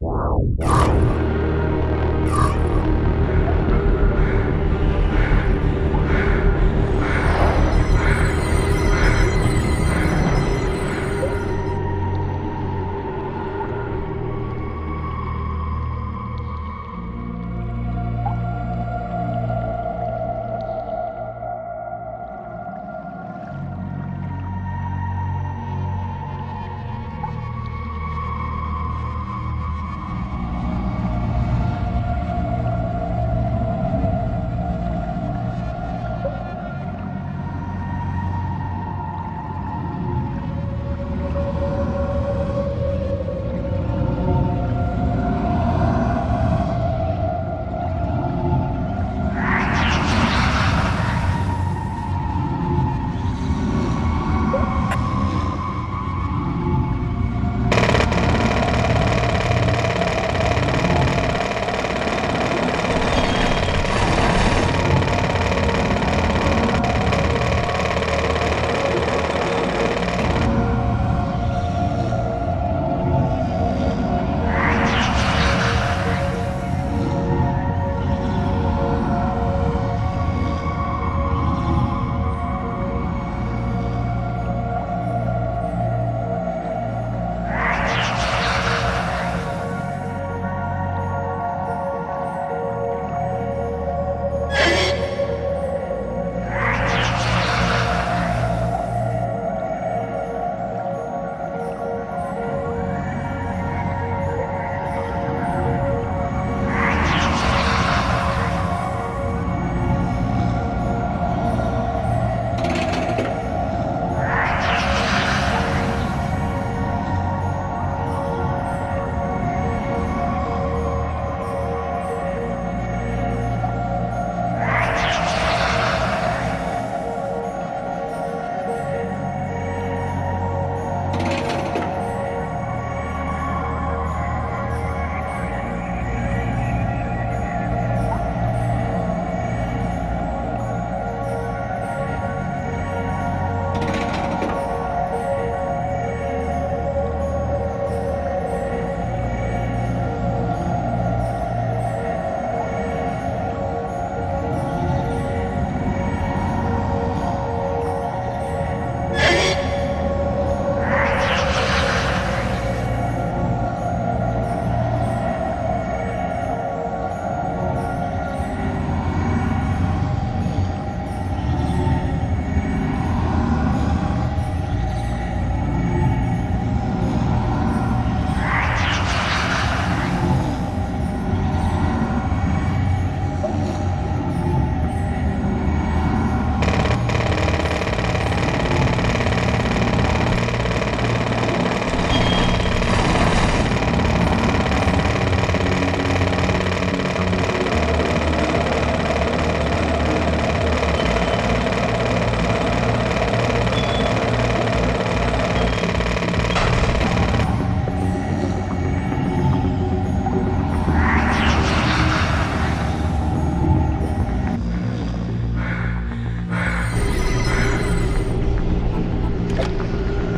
Wow.